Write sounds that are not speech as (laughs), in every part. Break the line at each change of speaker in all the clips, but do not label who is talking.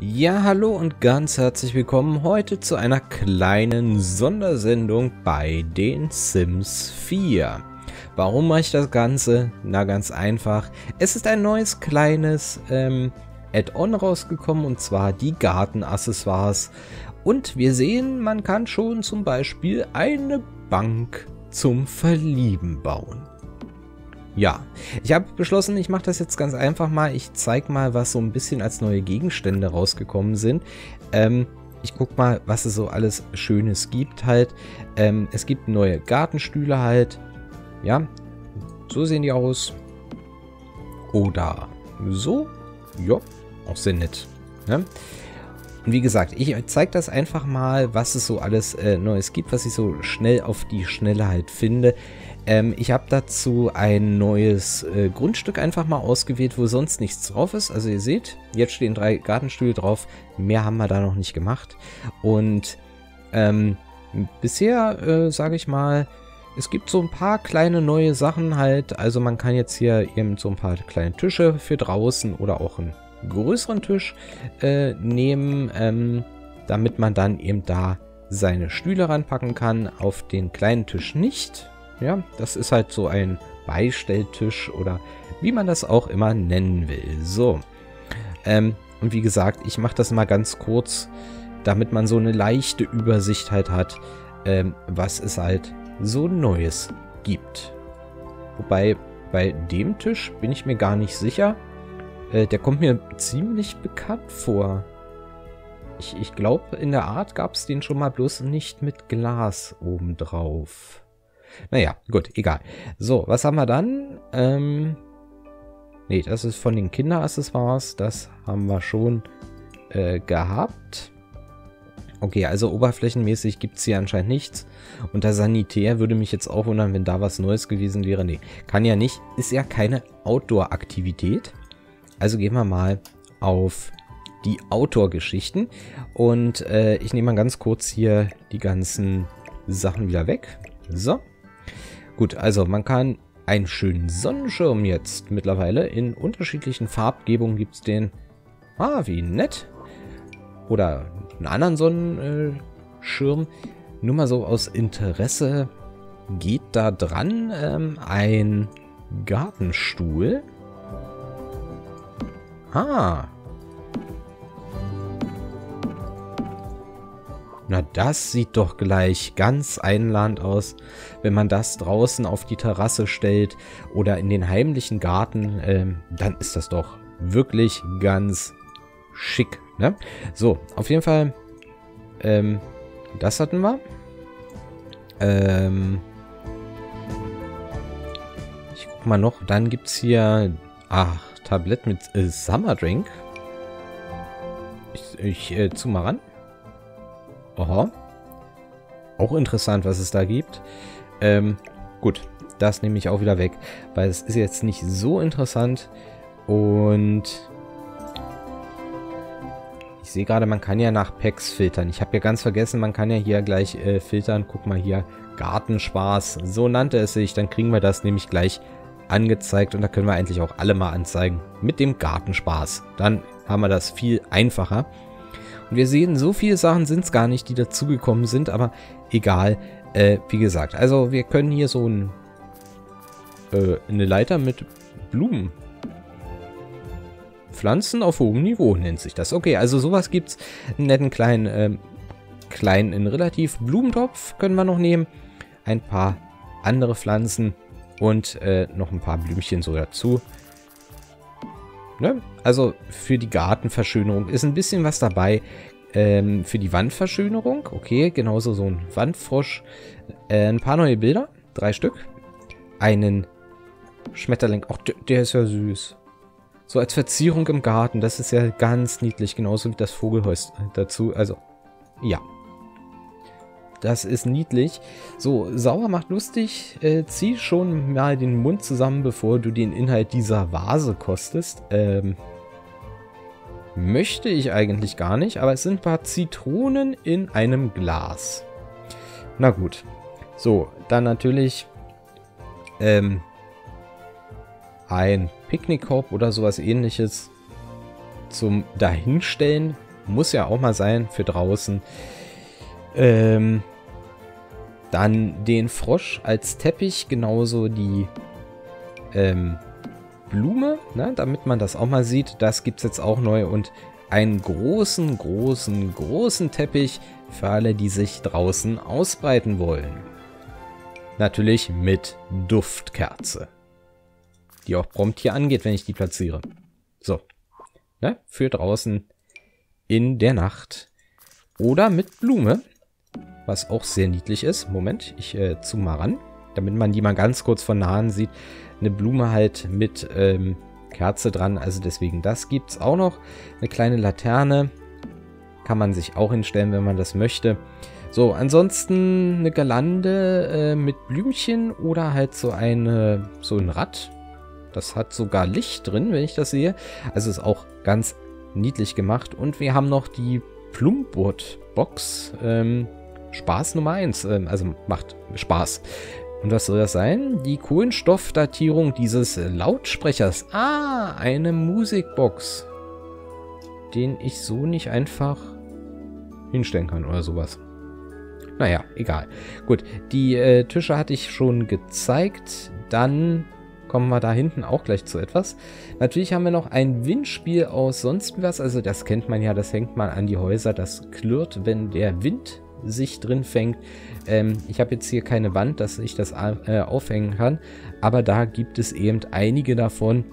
Ja, hallo und ganz herzlich willkommen heute zu einer kleinen Sondersendung bei den Sims 4. Warum mache ich das Ganze? Na, ganz einfach. Es ist ein neues kleines ähm, Add-on rausgekommen und zwar die Gartenaccessoires. Und wir sehen, man kann schon zum Beispiel eine Bank zum Verlieben bauen. Ja, ich habe beschlossen, ich mache das jetzt ganz einfach mal. Ich zeige mal, was so ein bisschen als neue Gegenstände rausgekommen sind. Ähm, ich gucke mal, was es so alles Schönes gibt halt. Ähm, es gibt neue Gartenstühle halt. Ja, so sehen die aus. Oder so. Ja, auch sehr nett. Ne? Und wie gesagt, ich zeige das einfach mal, was es so alles äh, Neues gibt, was ich so schnell auf die Schnelle halt finde. Ähm, ich habe dazu ein neues äh, Grundstück einfach mal ausgewählt, wo sonst nichts drauf ist. Also ihr seht, jetzt stehen drei Gartenstühle drauf. Mehr haben wir da noch nicht gemacht. Und ähm, bisher, äh, sage ich mal, es gibt so ein paar kleine neue Sachen halt. Also man kann jetzt hier eben so ein paar kleine Tische für draußen oder auch einen größeren Tisch äh, nehmen, ähm, damit man dann eben da seine Stühle ranpacken kann. Auf den kleinen Tisch nicht. Ja, das ist halt so ein Beistelltisch oder wie man das auch immer nennen will. So. Ähm, und wie gesagt, ich mache das mal ganz kurz, damit man so eine leichte Übersicht halt hat, ähm, was es halt so Neues gibt. Wobei bei dem Tisch bin ich mir gar nicht sicher. Äh, der kommt mir ziemlich bekannt vor. Ich, ich glaube, in der Art gab es den schon mal bloß nicht mit Glas obendrauf. Naja, gut, egal. So, was haben wir dann? Ähm, nee, das ist von den Kinderaccessoires. Das haben wir schon äh, gehabt. Okay, also oberflächenmäßig gibt es hier anscheinend nichts. Und der Sanitär würde mich jetzt auch wundern, wenn da was Neues gewesen wäre. Nee, kann ja nicht. Ist ja keine Outdoor-Aktivität. Also gehen wir mal auf die Outdoor-Geschichten. Und äh, ich nehme mal ganz kurz hier die ganzen Sachen wieder weg. So. Gut, also man kann einen schönen Sonnenschirm jetzt mittlerweile. In unterschiedlichen Farbgebungen gibt es den. Ah, wie nett. Oder einen anderen Sonnenschirm. Nur mal so aus Interesse geht da dran ähm, ein Gartenstuhl. Ah, Na, das sieht doch gleich ganz einladend aus, wenn man das draußen auf die Terrasse stellt oder in den heimlichen Garten, ähm, dann ist das doch wirklich ganz schick, ne? So, auf jeden Fall, ähm, das hatten wir. Ähm, ich guck mal noch, dann gibt es hier, ach, Tablett mit äh, Summer Drink. Ich, ich äh, zu mal ran. Aha. Auch interessant, was es da gibt. Ähm, gut, das nehme ich auch wieder weg, weil es ist jetzt nicht so interessant und ich sehe gerade, man kann ja nach Packs filtern. Ich habe ja ganz vergessen, man kann ja hier gleich äh, filtern. Guck mal hier, Gartenspaß, so nannte es sich. Dann kriegen wir das nämlich gleich angezeigt und da können wir eigentlich auch alle mal anzeigen mit dem Gartenspaß. Dann haben wir das viel einfacher. Und wir sehen, so viele Sachen sind es gar nicht, die dazugekommen sind, aber egal. Äh, wie gesagt, also wir können hier so ein, äh, eine Leiter mit Blumen. Pflanzen auf hohem Niveau nennt sich das. Okay, also sowas gibt es. Einen netten kleinen, äh, kleinen, in relativ Blumentopf können wir noch nehmen. Ein paar andere Pflanzen und äh, noch ein paar Blümchen so dazu. Ne? Also für die Gartenverschönerung ist ein bisschen was dabei. Ähm, für die Wandverschönerung, okay, genauso so ein Wandfrosch. Äh, ein paar neue Bilder, drei Stück. Einen Schmetterling, ach, der, der ist ja süß. So als Verzierung im Garten, das ist ja ganz niedlich, genauso wie das Vogelhäus dazu. Also, ja, das ist niedlich. So, sauer macht lustig. Äh, zieh schon mal den Mund zusammen, bevor du den Inhalt dieser Vase kostest. Ähm, möchte ich eigentlich gar nicht, aber es sind ein paar Zitronen in einem Glas. Na gut. So, dann natürlich ähm, ein Picknickkorb oder sowas ähnliches zum Dahinstellen. muss ja auch mal sein für draußen. Ähm, dann den Frosch als Teppich, genauso die ähm, Blume, ne, damit man das auch mal sieht. Das gibt es jetzt auch neu und einen großen, großen, großen Teppich für alle, die sich draußen ausbreiten wollen. Natürlich mit Duftkerze. Die auch prompt hier angeht, wenn ich die platziere. So. Ne? Für draußen in der Nacht. Oder mit Blume. Was auch sehr niedlich ist. Moment, ich äh, zoome mal ran. Damit man die mal ganz kurz von nahen sieht. Eine Blume halt mit ähm, Kerze dran. Also deswegen, das gibt es auch noch. Eine kleine Laterne. Kann man sich auch hinstellen, wenn man das möchte. So, ansonsten eine Galande äh, mit Blümchen oder halt so eine so ein Rad. Das hat sogar Licht drin, wenn ich das sehe. Also ist auch ganz niedlich gemacht. Und wir haben noch die Plumbwood-Box. Ähm, Spaß Nummer 1. Ähm, also macht Spaß. Und was soll das sein? Die Kohlenstoffdatierung dieses Lautsprechers. Ah, eine Musikbox. Den ich so nicht einfach hinstellen kann oder sowas. Naja, egal. Gut, die äh, Tische hatte ich schon gezeigt. Dann kommen wir da hinten auch gleich zu etwas. Natürlich haben wir noch ein Windspiel aus sonst was. Also das kennt man ja, das hängt man an die Häuser. Das klirrt, wenn der Wind sich drin fängt. Ähm, ich habe jetzt hier keine Wand, dass ich das äh, aufhängen kann, aber da gibt es eben einige davon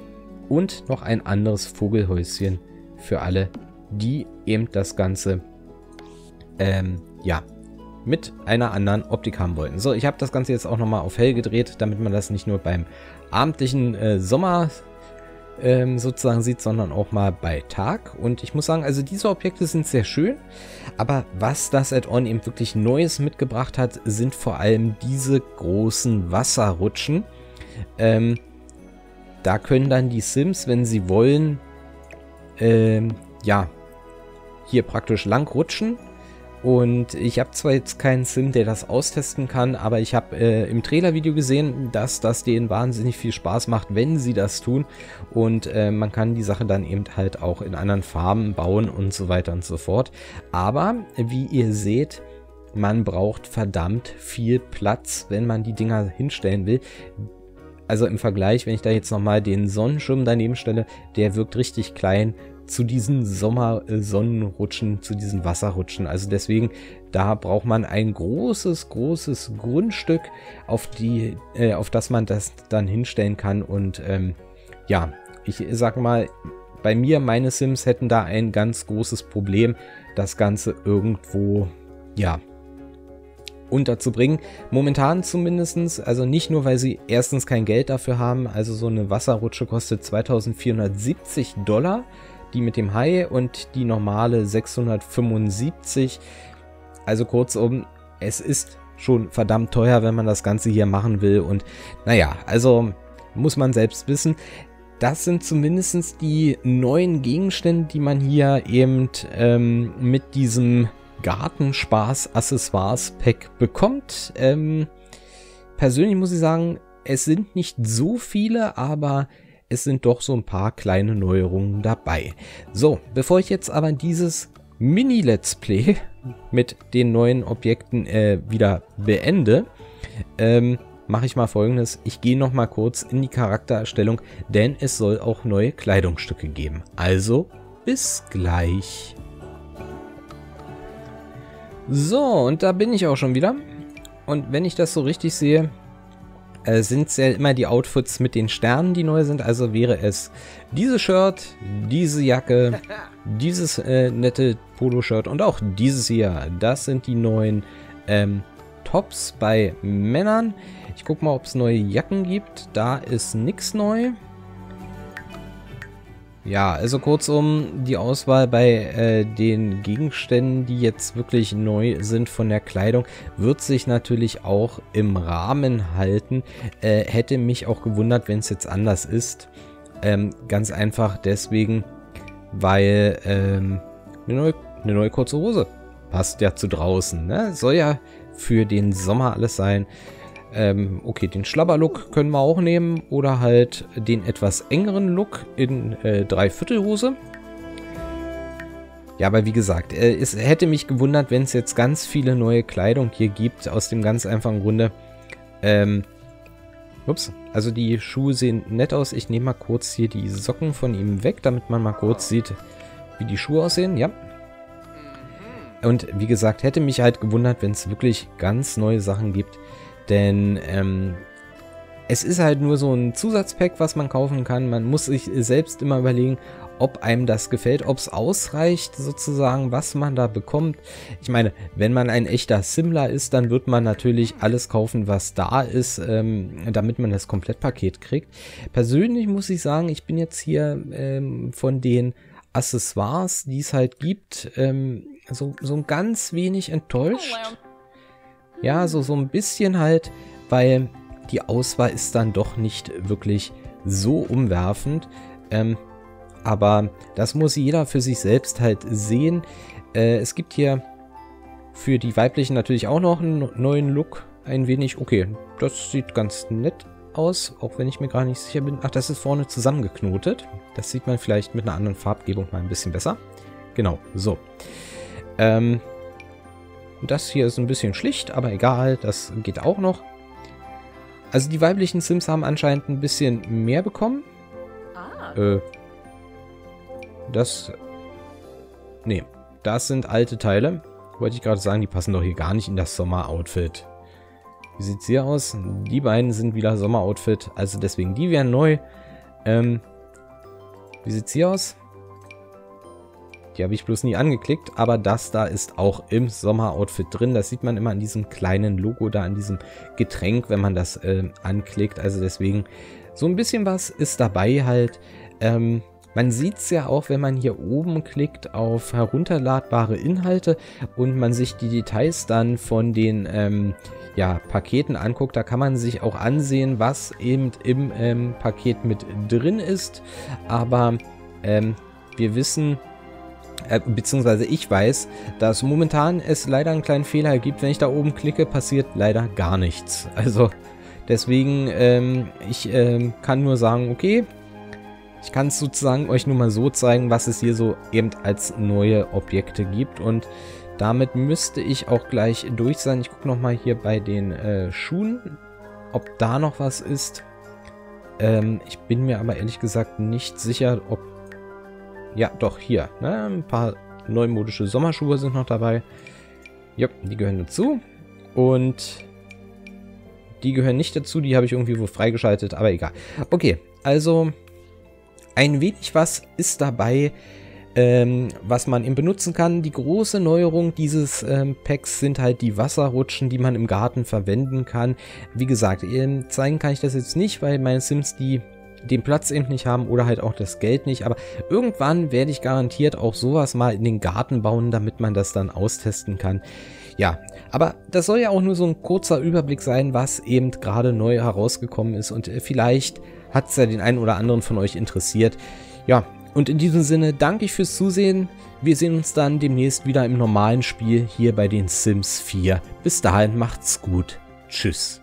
und noch ein anderes Vogelhäuschen für alle, die eben das Ganze ähm, ja, mit einer anderen Optik haben wollten. So, ich habe das Ganze jetzt auch nochmal auf hell gedreht, damit man das nicht nur beim abendlichen äh, Sommer ähm, sozusagen sieht, sondern auch mal bei Tag. Und ich muss sagen, also diese Objekte sind sehr schön, aber was das Add-on eben wirklich Neues mitgebracht hat, sind vor allem diese großen Wasserrutschen. Ähm, da können dann die Sims, wenn sie wollen, ähm, ja, hier praktisch lang rutschen und ich habe zwar jetzt keinen Sim, der das austesten kann, aber ich habe äh, im Trailer-Video gesehen, dass das denen wahnsinnig viel Spaß macht, wenn sie das tun. Und äh, man kann die Sache dann eben halt auch in anderen Farben bauen und so weiter und so fort. Aber wie ihr seht, man braucht verdammt viel Platz, wenn man die Dinger hinstellen will. Also im Vergleich, wenn ich da jetzt nochmal den Sonnenschirm daneben stelle, der wirkt richtig klein zu diesen Sommersonnenrutschen, zu diesen Wasserrutschen. Also deswegen, da braucht man ein großes, großes Grundstück, auf, die, äh, auf das man das dann hinstellen kann. Und ähm, ja, ich sag mal, bei mir, meine Sims hätten da ein ganz großes Problem, das Ganze irgendwo, ja, unterzubringen. Momentan zumindest, also nicht nur, weil sie erstens kein Geld dafür haben, also so eine Wasserrutsche kostet 2470 Dollar die mit dem Hai und die normale 675. Also kurzum, es ist schon verdammt teuer, wenn man das Ganze hier machen will. Und naja, also muss man selbst wissen. Das sind zumindest die neuen Gegenstände, die man hier eben ähm, mit diesem Gartenspaß-Accessoires-Pack bekommt. Ähm, persönlich muss ich sagen, es sind nicht so viele, aber es sind doch so ein paar kleine Neuerungen dabei. So, bevor ich jetzt aber dieses Mini-Let's Play mit den neuen Objekten äh, wieder beende, ähm, mache ich mal folgendes. Ich gehe noch mal kurz in die Charaktererstellung, denn es soll auch neue Kleidungsstücke geben. Also, bis gleich. So, und da bin ich auch schon wieder. Und wenn ich das so richtig sehe, äh, sind es ja immer die Outfits mit den Sternen, die neu sind. Also wäre es dieses Shirt, diese Jacke, (laughs) dieses äh, nette Poloshirt und auch dieses hier. Das sind die neuen ähm, Tops bei Männern. Ich gucke mal, ob es neue Jacken gibt. Da ist nichts neu. Ja, also kurzum, die Auswahl bei äh, den Gegenständen, die jetzt wirklich neu sind von der Kleidung, wird sich natürlich auch im Rahmen halten. Äh, hätte mich auch gewundert, wenn es jetzt anders ist. Ähm, ganz einfach deswegen, weil ähm, eine, neue, eine neue kurze Hose passt ja zu draußen. Ne? Soll ja für den Sommer alles sein. Ähm, okay, den Schlabberlook können wir auch nehmen oder halt den etwas engeren Look in äh, Dreiviertelhose. Ja, aber wie gesagt, äh, es hätte mich gewundert, wenn es jetzt ganz viele neue Kleidung hier gibt, aus dem ganz einfachen Grunde. Ähm, ups, also die Schuhe sehen nett aus. Ich nehme mal kurz hier die Socken von ihm weg, damit man mal kurz sieht, wie die Schuhe aussehen. Ja. Und wie gesagt, hätte mich halt gewundert, wenn es wirklich ganz neue Sachen gibt. Denn ähm, es ist halt nur so ein Zusatzpack, was man kaufen kann. Man muss sich selbst immer überlegen, ob einem das gefällt, ob es ausreicht sozusagen, was man da bekommt. Ich meine, wenn man ein echter Simmler ist, dann wird man natürlich alles kaufen, was da ist, ähm, damit man das Komplettpaket kriegt. Persönlich muss ich sagen, ich bin jetzt hier ähm, von den Accessoires, die es halt gibt, ähm, so, so ein ganz wenig enttäuscht. Ja, so, so ein bisschen halt, weil die Auswahl ist dann doch nicht wirklich so umwerfend. Ähm, aber das muss jeder für sich selbst halt sehen. Äh, es gibt hier für die weiblichen natürlich auch noch einen neuen Look. Ein wenig, okay, das sieht ganz nett aus, auch wenn ich mir gar nicht sicher bin. Ach, das ist vorne zusammengeknotet. Das sieht man vielleicht mit einer anderen Farbgebung mal ein bisschen besser. Genau, so. Ähm, das hier ist ein bisschen schlicht, aber egal, das geht auch noch. Also die weiblichen Sims haben anscheinend ein bisschen mehr bekommen. Ah. Äh, das... Nee, das sind alte Teile. Wollte ich gerade sagen, die passen doch hier gar nicht in das Sommer-Outfit. Wie sieht es hier aus? Die beiden sind wieder Sommer-Outfit, also deswegen, die wären neu. Ähm, wie sieht es hier aus? Die habe ich bloß nie angeklickt, aber das da ist auch im Sommer-Outfit drin. Das sieht man immer an diesem kleinen Logo da, an diesem Getränk, wenn man das äh, anklickt. Also deswegen, so ein bisschen was ist dabei halt. Ähm, man sieht es ja auch, wenn man hier oben klickt auf herunterladbare Inhalte und man sich die Details dann von den ähm, ja, Paketen anguckt. Da kann man sich auch ansehen, was eben im ähm, Paket mit drin ist. Aber ähm, wir wissen, äh, beziehungsweise ich weiß, dass momentan es leider einen kleinen Fehler gibt. Wenn ich da oben klicke, passiert leider gar nichts. Also deswegen, ähm, ich ähm, kann nur sagen, okay, ich kann es sozusagen euch nur mal so zeigen, was es hier so eben als neue Objekte gibt und damit müsste ich auch gleich durch sein. Ich gucke nochmal hier bei den äh, Schuhen, ob da noch was ist. Ähm, ich bin mir aber ehrlich gesagt nicht sicher, ob... Ja, doch, hier. Ne? Ein paar neumodische Sommerschuhe sind noch dabei. Ja, die gehören dazu. Und die gehören nicht dazu, die habe ich irgendwie wo freigeschaltet, aber egal. Okay, also ein wenig was ist dabei, ähm, was man eben benutzen kann. Die große Neuerung dieses ähm, Packs sind halt die Wasserrutschen, die man im Garten verwenden kann. Wie gesagt, ähm, zeigen kann ich das jetzt nicht, weil meine Sims die den Platz eben nicht haben oder halt auch das Geld nicht. Aber irgendwann werde ich garantiert auch sowas mal in den Garten bauen, damit man das dann austesten kann. Ja, aber das soll ja auch nur so ein kurzer Überblick sein, was eben gerade neu herausgekommen ist und äh, vielleicht hat es ja den einen oder anderen von euch interessiert. Ja, und in diesem Sinne danke ich fürs Zusehen. Wir sehen uns dann demnächst wieder im normalen Spiel hier bei den Sims 4. Bis dahin macht's gut. Tschüss.